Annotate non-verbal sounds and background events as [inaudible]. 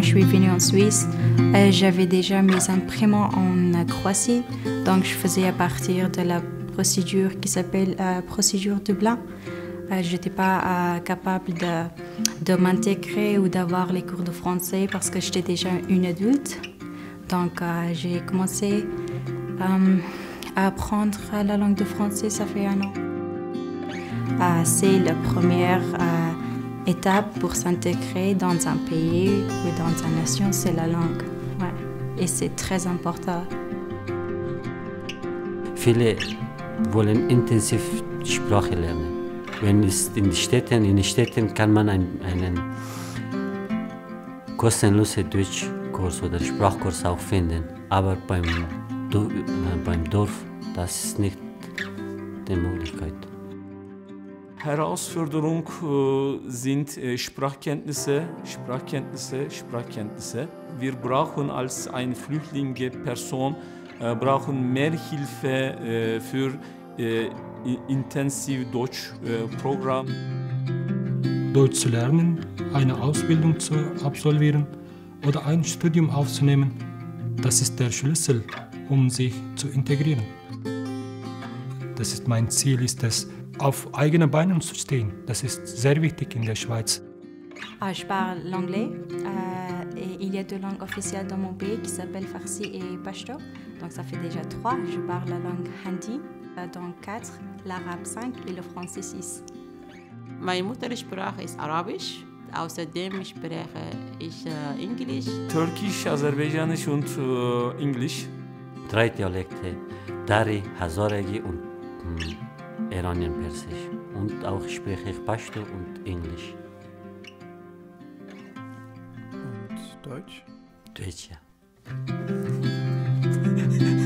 je suis venue en Suisse, j'avais déjà mes imprimantes en Croatie. Donc, je faisais à partir de la procédure qui s'appelle euh, procédure Dublin. Euh, je n'étais pas euh, capable de, de m'intégrer ou d'avoir les cours de français parce que j'étais déjà une adulte. Donc, euh, j'ai commencé à apprendre la langue de français, ça fait un an. C'est la première étape pour s'intégrer dans un pays ou dans une nation, c'est la langue. Ouais. Et c'est très important. Viele wollen intensiv die Sprache lernen. Wenn es in den Städten, in Städten kann man ein, einen kostenlosen Deutschkurs oder Sprachkurs auch finden. Aber beim, äh, beim Dorf, das ist nicht die Möglichkeit. Herausforderung äh, sind äh, Sprachkenntnisse, Sprachkenntnisse, Sprachkenntnisse. Wir brauchen als eine flüchtlinge Person äh, brauchen mehr Hilfe für äh, i- intensiv Deutsch äh, Programm. Deutsch zu lernen, eine Ausbildung zu absolvieren oder ein Studium aufzunehmen, das ist der Schlüssel, um sich zu integrieren. Das ist mein Ziel, ist es, auf eigenen Beinen zu stehen. Das ist sehr wichtig in der Schweiz. Ah, je parle l'anglais euh, et il y a deux langues officielles dans mon pays qui s'appellent Farsi et Pashto. Donc ça fait déjà trois. Je parle la langue Hindi, euh, donc quatre, l'arabe 5 et le français 6. Meine Muttersprache ist Arabisch. Außerdem spreche ich äh, Englisch. Turkish, Azerbaijanisch und äh, Englisch. Drei Dialekte, Dari, Hazaregi und hm, Iranian-Persisch. Und auch spreche ich Pashto und Englisch. Und Deutsch? Deutsch, ja. [laughs]